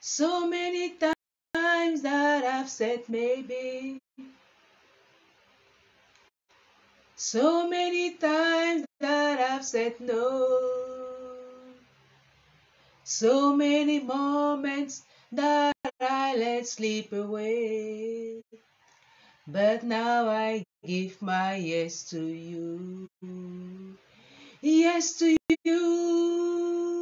So many times that I've said maybe. So many times that I've said no. So many moments that I let slip away. But now I give my yes to you. Yes to you.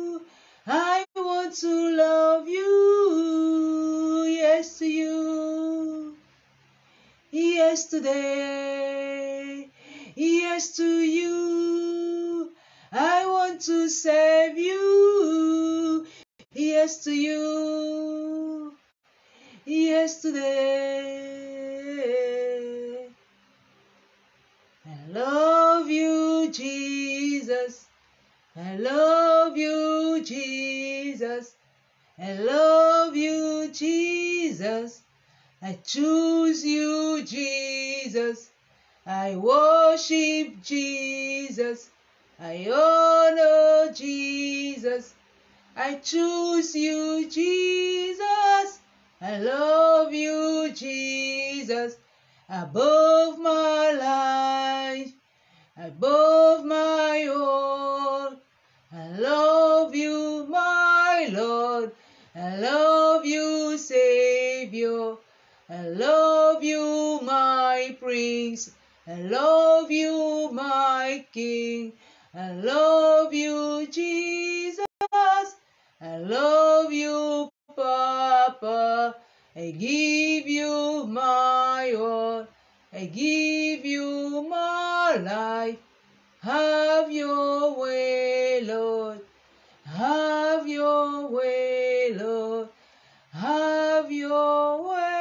I want to love you. Yes to you. Yes today. Yes to you. I want to serve you. Yes to you. Yes today. I love you, Jesus. I love you, Jesus. I love you, Jesus. I choose you, Jesus. I worship Jesus. I honor Jesus. I choose you, Jesus. I love you, Jesus. Above my life, above love you, my Prince. I love you, my King. I love you, Jesus. I love you, Papa. I give you my all. I give you my life. Have your way, Lord. Have your way, Lord. Have your way.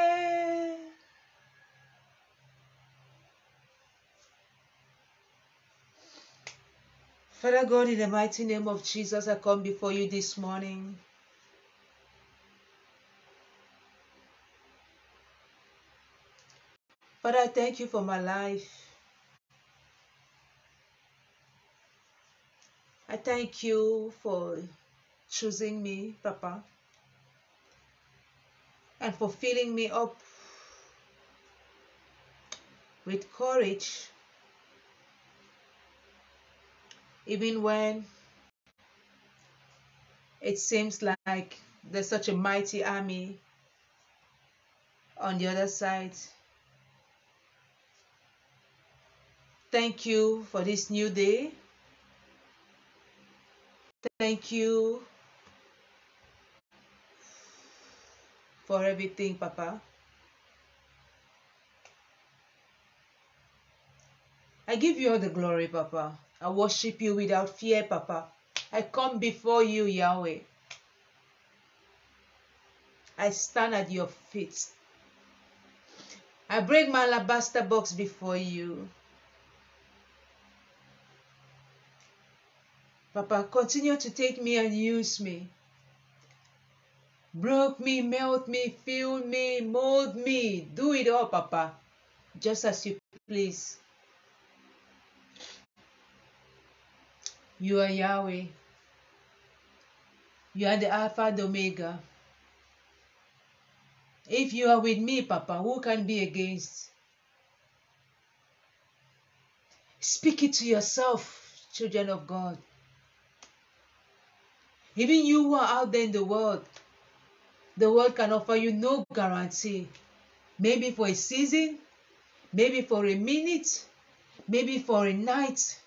Father God, in the mighty name of Jesus, I come before you this morning. Father, I thank you for my life. I thank you for choosing me, Papa, and for filling me up with courage, even when it seems like there's such a mighty army on the other side. Thank you for this new day. Thank you for everything, Papa. I give you all the glory, Papa. I worship you without fear, Papa. I come before you, Yahweh. I stand at your feet. I break my alabaster box before you. Papa, continue to take me and use me. Broke me, melt me, fill me, mold me. Do it all, Papa, just as you please. You are Yahweh. You are the Alpha and Omega. If you are with me, Papa, who can be against? Speak it to yourself, children of God. Even you who are out there in the world, the world can offer you no guarantee. Maybe for a season, maybe for a minute, maybe for a night,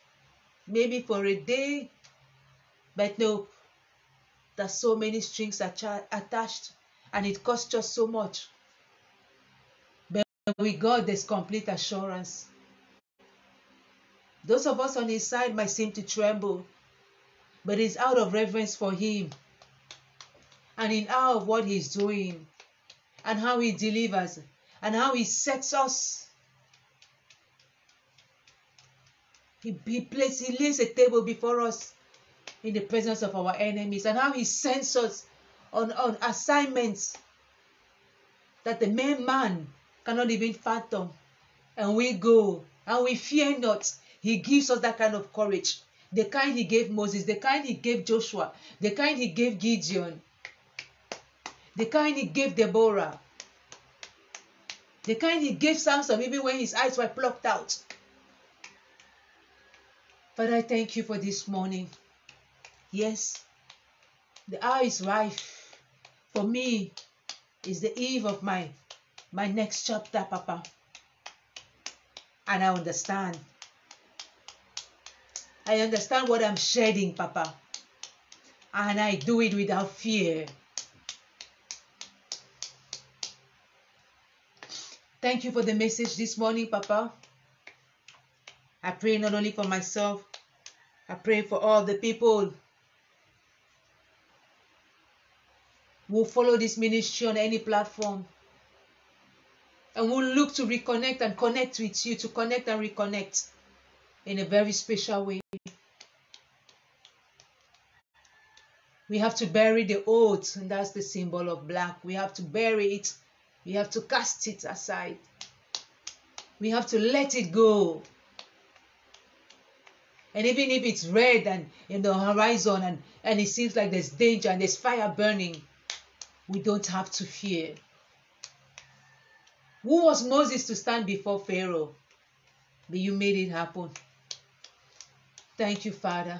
maybe for a day. But no, there's so many strings attached and it costs us so much. But with God, there's complete assurance. Those of us on his side might seem to tremble, but it's out of reverence for him and in awe of what he's doing and how he delivers and how he sets us. He, he, places, he lays a table before us in the presence of our enemies and how he sends us on, on assignments that the mere man cannot even fathom. And we go and we fear not. He gives us that kind of courage. The kind he gave Moses, the kind he gave Joshua, the kind he gave Gideon. the kind he gave Deborah, the kind he gave Samson, even when his eyes were plucked out. Father, I thank you for this morning. Yes, the hour is rife. For me, is the eve of my my next chapter, Papa. And I understand. I understand what I'm shedding, Papa. And I do it without fear. Thank you for the message this morning, Papa. I pray not only for myself, I pray for all the people who follow this ministry on any platform and will look to reconnect and connect with you, to connect and reconnect in a very special way. We have to bury the old, and that's the symbol of black. We have to bury it. We have to cast it aside. We have to let it go. And even if it's red and in the horizon and, and it seems like there's danger and there's fire burning, we don't have to fear. Who was Moses to stand before Pharaoh? But you made it happen. Thank you, Father.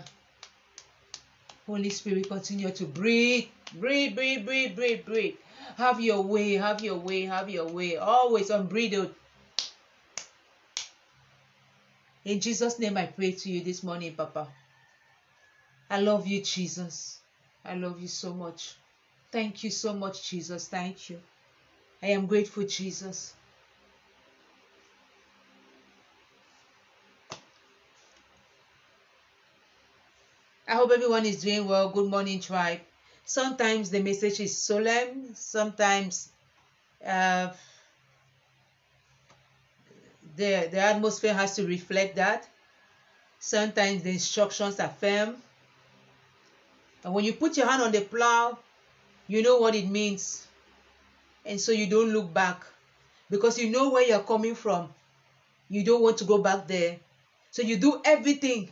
Holy Spirit, continue to breathe, breathe, breathe, breathe, breathe, breathe. Have your way, have your way, have your way. Always unbridled. In Jesus' name, I pray to you this morning, Papa. I love you, Jesus. I love you so much. Thank you so much, Jesus. Thank you. I am grateful, Jesus. I hope everyone is doing well. Good morning, tribe. Sometimes the message is solemn, sometimes uh, the, the atmosphere has to reflect that. Sometimes the instructions are firm. And when you put your hand on the plow, you know what it means. And so you don't look back because you know where you're coming from. You don't want to go back there. So you do everything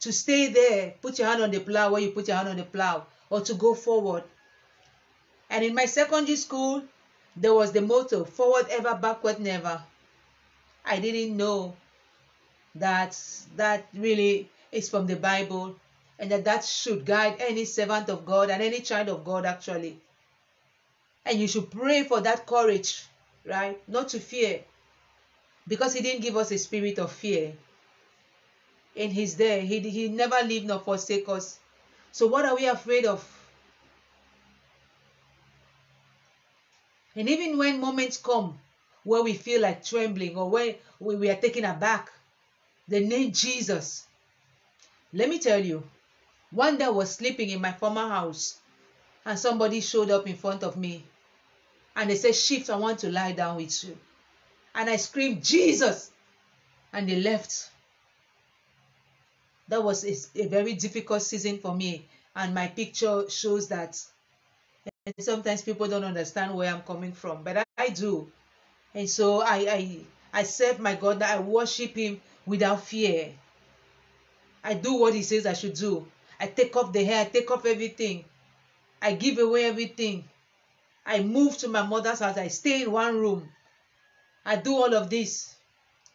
to stay there. Put your hand on the plow where you put your hand on the plow or to go forward. And in my secondary school, there was the motto forward ever, backward never. I didn't know that that really is from the Bible and that that should guide any servant of God and any child of God actually. And you should pray for that courage, right? Not to fear. Because he didn't give us a spirit of fear. And he's there. He, he never leave nor forsake us. So what are we afraid of? And even when moments come where we feel like trembling or where we are taken aback, the name Jesus. Let me tell you, one day I was sleeping in my former house and somebody showed up in front of me and they said, Shift, I want to lie down with you. And I screamed, Jesus! And they left. That was a, a very difficult season for me. And my picture shows that. And sometimes people don't understand where I'm coming from, but I, I do. And so I, I I serve my God, that I worship Him without fear. I do what He says I should do. I take off the hair, I take off everything. I give away everything. I move to my mother's house. I stay in one room. I do all of this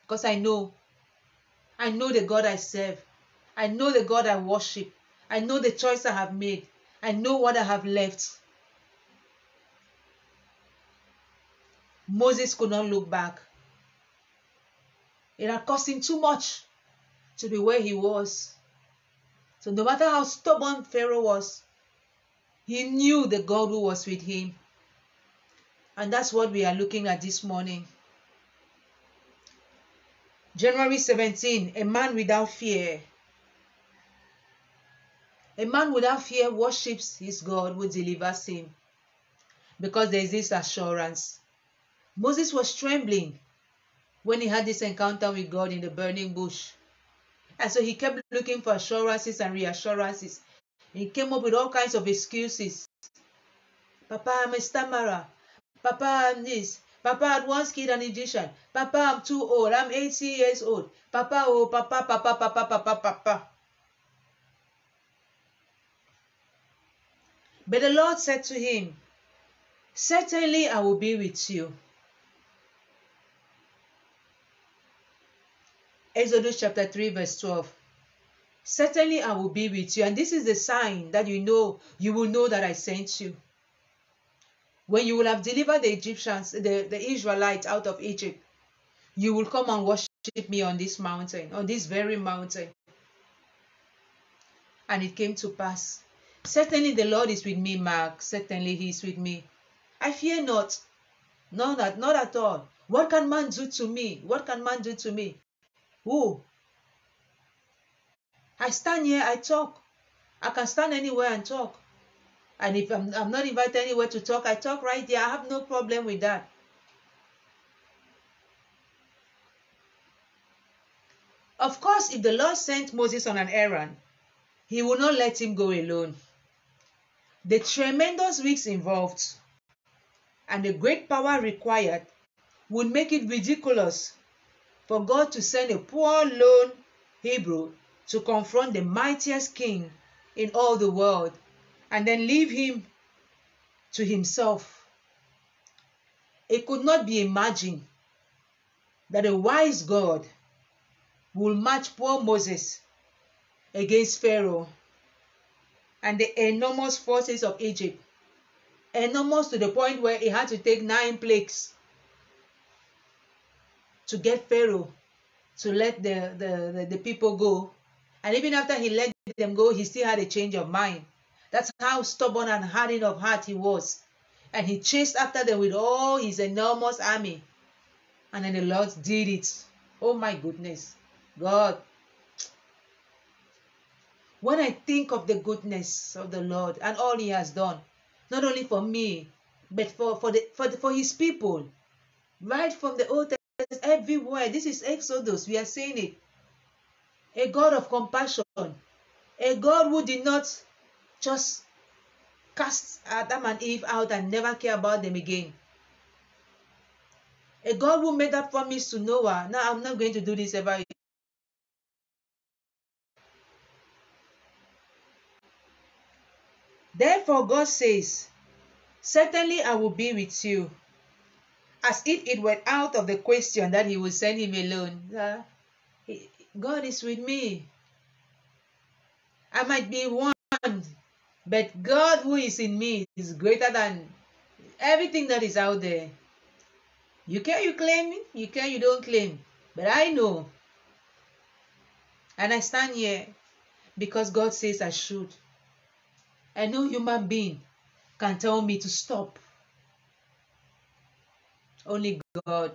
because I know. I know the God I serve. I know the God I worship. I know the choice I have made. I know what I have left. Moses could not look back. It had cost him too much to be where he was. So no matter how stubborn Pharaoh was, he knew the God who was with him. And that's what we are looking at this morning. January 17, a man without fear. A man without fear worships his God who delivers him because there is this assurance. Moses was trembling when he had this encounter with God in the burning bush. And so he kept looking for assurances and reassurances. He came up with all kinds of excuses. Papa, I'm a stammerer. Papa, I'm this. Papa had once killed an Egyptian. Papa, I'm too old. I'm 80 years old. Papa, oh, papa, papa, papa, papa, papa. But the Lord said to him, Certainly I will be with you. Exodus chapter 3, verse 12. Certainly I will be with you. And this is the sign that you know, you will know that I sent you. When you will have delivered the Egyptians, the, the Israelites out of Egypt, you will come and worship me on this mountain, on this very mountain. And it came to pass. Certainly the Lord is with me, Mark. Certainly he is with me. I fear not. Not that, not at all. What can man do to me? What can man do to me? Who? I stand here, I talk. I can stand anywhere and talk. And if I'm, I'm not invited anywhere to talk, I talk right there. I have no problem with that. Of course, if the Lord sent Moses on an errand, he would not let him go alone. The tremendous risks involved and the great power required would make it ridiculous for God to send a poor lone Hebrew to confront the mightiest king in all the world and then leave him to himself. It could not be imagined that a wise God will match poor Moses against Pharaoh and the enormous forces of Egypt. Enormous to the point where he had to take nine plagues to get Pharaoh to let the, the, the, the people go. And even after he let them go, he still had a change of mind. That's how stubborn and hardened of heart he was. And he chased after them with all his enormous army. And then the Lord did it. Oh my goodness. God. When I think of the goodness of the Lord and all he has done, not only for me, but for, for, the, for, the, for his people, right from the Old Testament, everywhere. This is Exodus. We are saying it. A God of compassion. A God who did not just cast Adam and Eve out and never care about them again. A God who made that promise to Noah. Now I'm not going to do this ever Therefore, God says, Certainly I will be with you. As if it were out of the question that He would send him alone. Uh, God is with me. I might be one, but God who is in me is greater than everything that is out there. You care, you claim, you care, you don't claim. But I know. And I stand here because God says I should. And no human being can tell me to stop. Only God.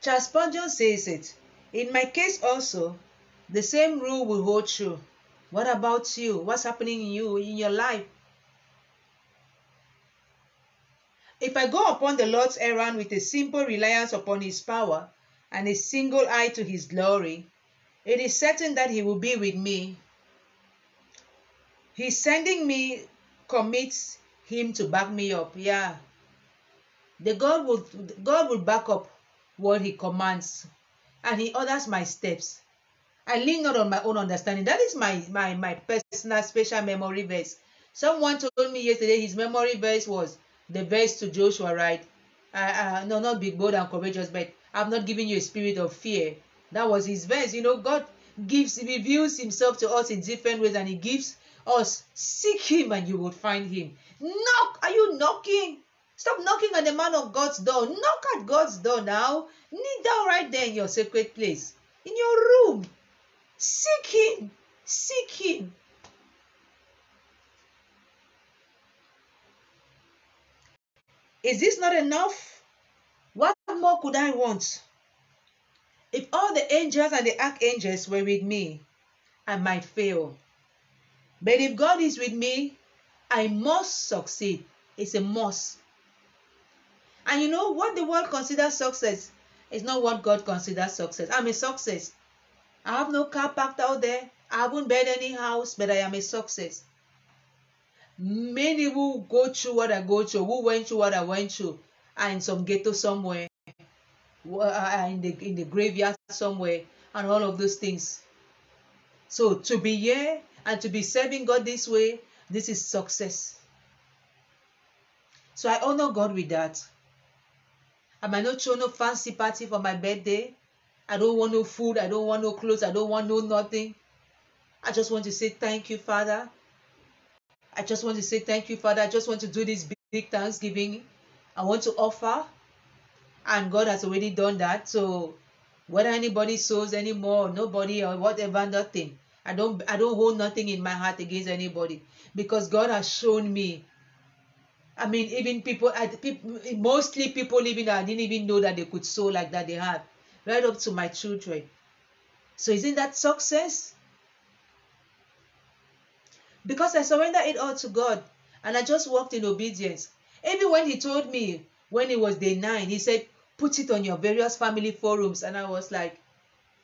Charles Spurgeon says it. In my case also, the same rule will hold true. What about you? What's happening in you, in your life? If I go upon the Lord's errand with a simple reliance upon his power and a single eye to his glory, it is certain that he will be with me. His sending me commits him to back me up. Yeah. The God will God will back up what he commands and he orders my steps. I lean not on my own understanding. That is my my my personal special memory verse. Someone told me yesterday his memory verse was the verse to Joshua, right? Uh, uh, no, not be bold and courageous, but I'm not giving you a spirit of fear, that was his verse. You know, God gives, reveals himself to us in different ways and he gives us, seek him and you will find him. Knock. Are you knocking? Stop knocking on the man of God's door. Knock at God's door now. Kneel down right there in your sacred place, in your room. Seek him. Seek him. Is this not enough? What more could I want? If all the angels and the archangels were with me, I might fail. But if God is with me, I must succeed. It's a must. And you know what the world considers success is not what God considers success. I'm a success. I have no car parked out there. I haven't built any house, but I am a success. Many will go through what I go through, who went through what I went through, are in some ghetto somewhere in the in the graveyard somewhere and all of those things so to be here and to be serving god this way This is success. So I honor God with that. I might not throw no fancy party for my birthday. I don't want no food. I don't want no clothes. I don't want no nothing. I just want to say thank you, Father. I just want to say thank you, Father. I just want to do this big Thanksgiving. I want to offer. And God has already done that. So whether anybody sows anymore, nobody or whatever, nothing. I don't I don't hold nothing in my heart against anybody because God has shown me. I mean, even people, I, mostly people even I didn't even know that they could sow like that. They have, right up to my children. So isn't that success? Because I surrendered it all to God and I just walked in obedience. Even when He told me when it was day nine, He said, put it on your various family forums. And I was like,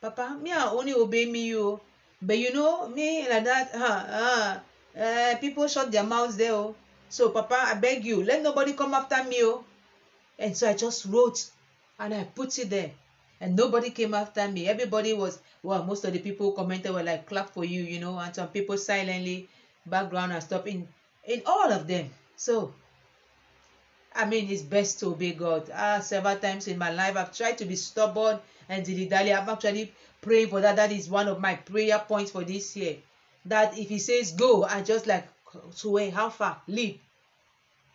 Papa, me, I only obey me, you. But you know, me like that, huh, uh, uh, people shut their mouths there. Oh. So, Papa, I beg you, let nobody come after me. Oh. And so I just wrote and I put it there. And nobody came after me. Everybody was, well, most of the people commented were like, clap for you, you know, and some people silently, background and stuff in, in all of them. So, I mean, it's best to obey God. Ah, several times in my life, I've tried to be stubborn and dilly dally. I'm actually praying for that. That is one of my prayer points for this year. That if He says go, I just like, so wait, how far? Leap.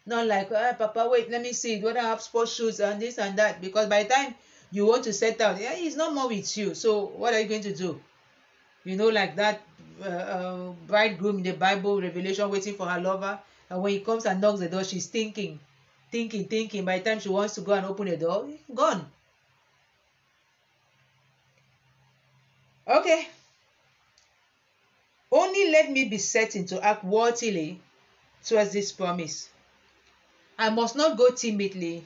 Not like, ah, Papa, wait, let me see. Do I have sports shoes and this and that? Because by the time you want to set out, yeah, He's not more with you. So what are you going to do? You know, like that uh, uh, bridegroom in the Bible, Revelation, waiting for her lover. And when he comes and knocks the door, she's thinking, thinking, thinking. By the time she wants to go and open the door, gone. Okay. Only let me be certain to act worthily towards this promise. I must not go timidly,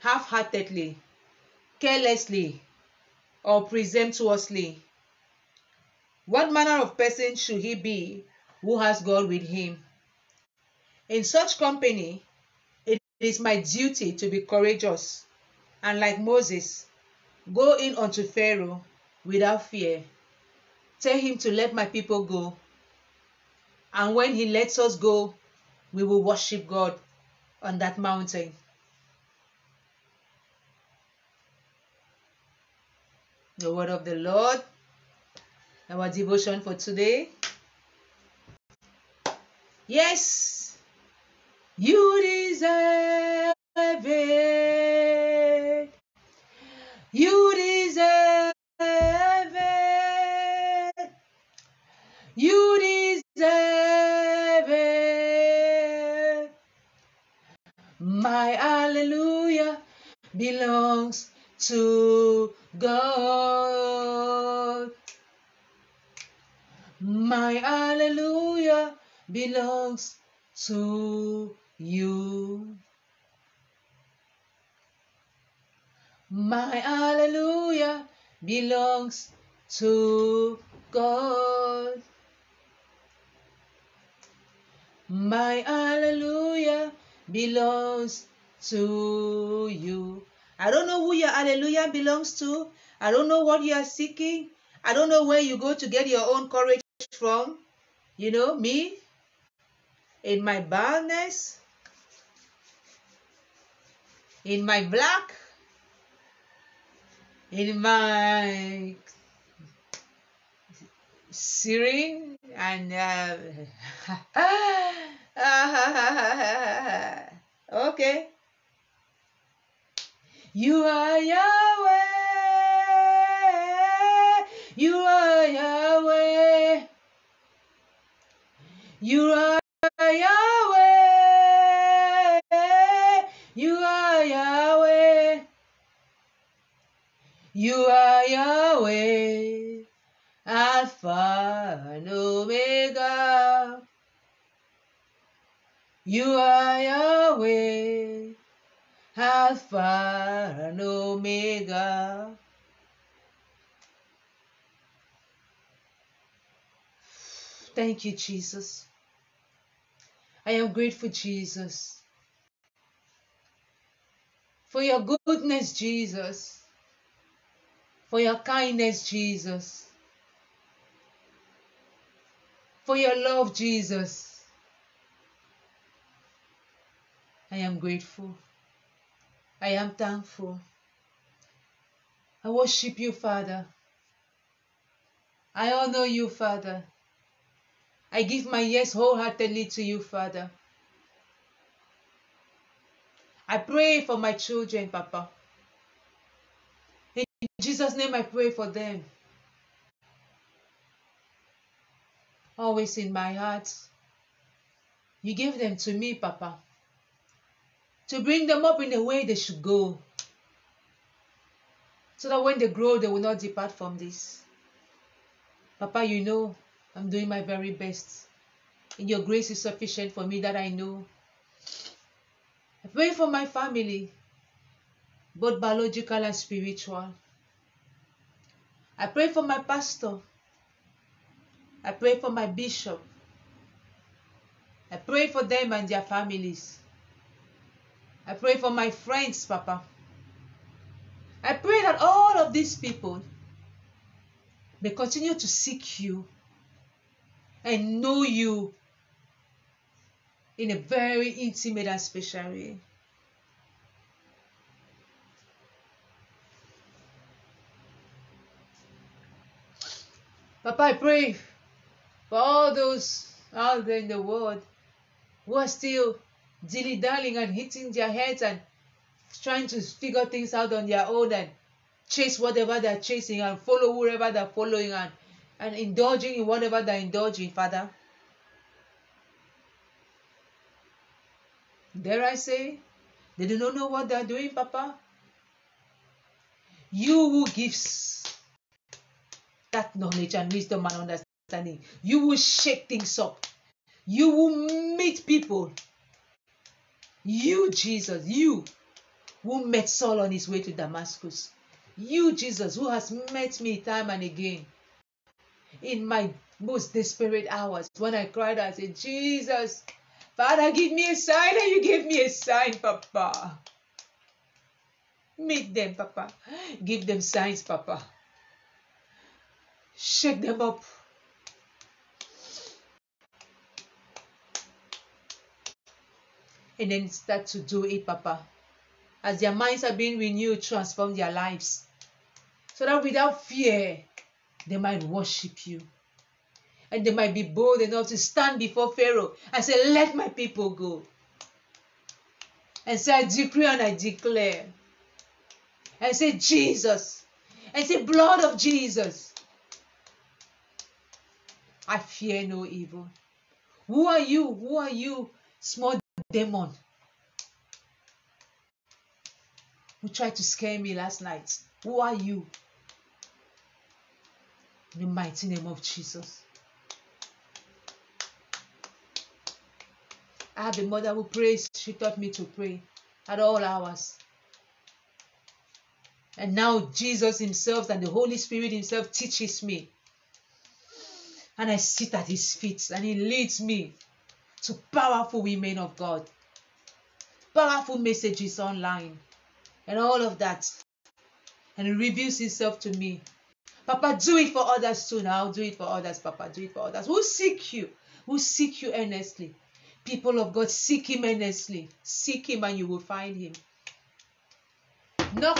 half heartedly, carelessly, or presumptuously. What manner of person should he be who has God with him? In such company, it is my duty to be courageous and, like Moses, go in unto Pharaoh without fear. Tell him to let my people go. And when he lets us go, we will worship God on that mountain. The word of the Lord, our devotion for today. Yes, you deserve it. You deserve You deserve it. My hallelujah belongs to God. My hallelujah belongs to you. My hallelujah belongs to God. My hallelujah belongs to you. I don't know who your hallelujah belongs to. I don't know what you are seeking. I don't know where you go to get your own courage from. You know, me, in my baldness, in my black, in my serene and uh, okay. You are Yahweh. You are Yahweh. You are Yahweh. You are Yahweh. You are Yahweh Alpha and Omega. You are Yahweh, Alpha and Omega. Thank you, Jesus. I am grateful, Jesus, for your goodness, Jesus, for your kindness, Jesus, for your love, Jesus. I am grateful. I am thankful. I worship you, Father. I honor you, Father. I give my yes wholeheartedly to you, Father. I pray for my children, Papa. In Jesus' name, I pray for them. Always in my heart. You gave them to me, Papa, to bring them up in the way they should go, so that when they grow, they will not depart from this. Papa, you know I'm doing my very best. And your grace is sufficient for me that I know. I pray for my family, both biological and spiritual. I pray for my pastor. I pray for my bishop. I pray for them and their families. I pray for my friends, Papa. I pray that all of these people may continue to seek you and know you in a very intimate and special way. Papa, I pray for all those out there in the world who are still dilly dallying and hitting their heads and trying to figure things out on their own and chase whatever they're chasing and follow whoever they're following and, and indulging in whatever they're indulging, Father. Dare I say, they do not know what they're doing, Papa. You who gives that knowledge and wisdom and understanding, you will shake things up. You will meet people. You, Jesus, you who met Saul on his way to Damascus. You, Jesus, who has met me time and again in my most desperate hours when I cried, I said, Jesus, Father, give me a sign, and you gave me a sign, Papa. Meet them, Papa. Give them signs, Papa. Shake them up. And then start to do it, Papa. As their minds are being renewed, transform their lives. So that without fear, they might worship you. And they might be bold enough to stand before Pharaoh and say, Let my people go. And say, I decree and I declare. And say, Jesus. And say, Blood of Jesus. I fear no evil. Who are you? Who are you, small demon? Who tried to scare me last night? Who are you? In the mighty name of Jesus. I have a mother who prays. She taught me to pray at all hours. And now Jesus Himself and the Holy Spirit Himself teaches me. And I sit at His feet and He leads me to powerful women of God, powerful messages online, and all of that. And He reveals Himself to me. Papa, do it for others too now. Do it for others, Papa. Do it for others. Who seek you? Who seek you earnestly? People of God, seek him earnestly. Seek him and you will find him. Knock,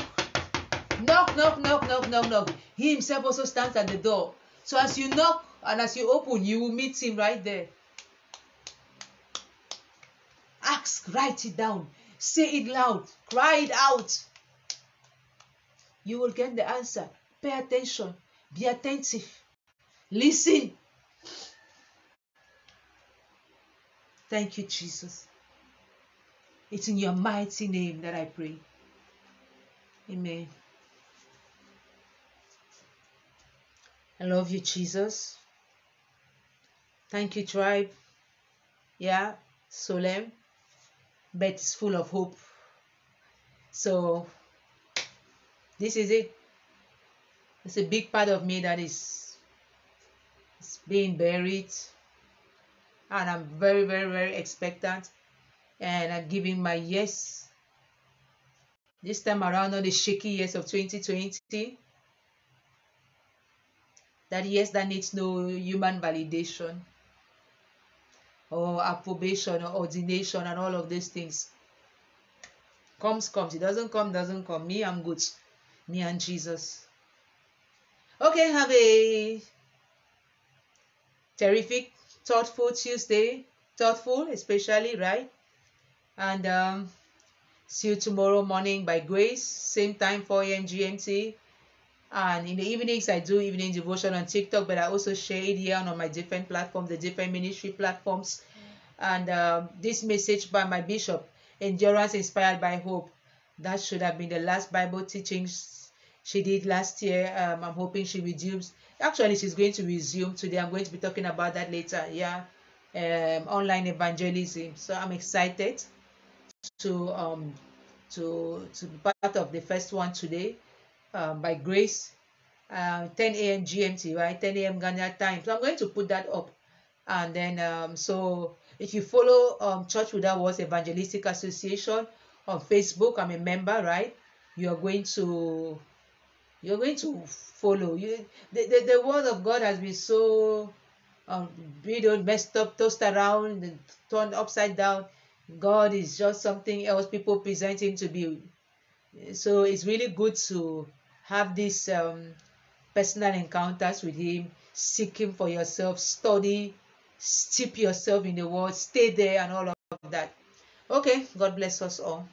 knock, knock, knock, knock, knock, knock. He himself also stands at the door. So as you knock and as you open, you will meet him right there. Ask, write it down, say it loud, cry it out. You will get the answer. Pay attention, be attentive, listen. Thank you, Jesus. It's in your mighty name that I pray. Amen. I love you, Jesus. Thank you, tribe. Yeah, solemn, but it's full of hope. So, this is it. It's a big part of me that is, is being buried and I'm very, very, very expectant. And I'm giving my yes. This time around, on the shaky years of 2020, that yes, that needs no human validation or approbation or ordination and all of these things. Comes, comes. It doesn't come, doesn't come. Me, I'm good. Me and Jesus. Okay, have a terrific, thoughtful Tuesday. Thoughtful, especially, right? And um, see you tomorrow morning by grace, same time, 4 a.m. GMT. And in the evenings, I do evening devotion on TikTok, but I also share it here on my different platforms, the different ministry platforms. And um, this message by my bishop, Endurance Inspired by Hope, that should have been the last Bible teachings she did last year. Um, I'm hoping she resumes. Actually, she's going to resume today. I'm going to be talking about that later. Yeah, um, online evangelism. So I'm excited to um to to be part of the first one today um, by grace uh, 10 a.m gmt right? 10 a.m ghana time. So i'm going to put that up. And then um, so if you follow um, church without walls evangelistic association on facebook i'm a member right? You're going to you're going to follow. You the, the, the word of god has been so um you messed up tossed around turned upside down. God is just something else people present him to be. So it's really good to have these um, personal encounters with him, seek him for yourself, study, steep yourself in the word, stay there, and all of that. Okay, God bless us all.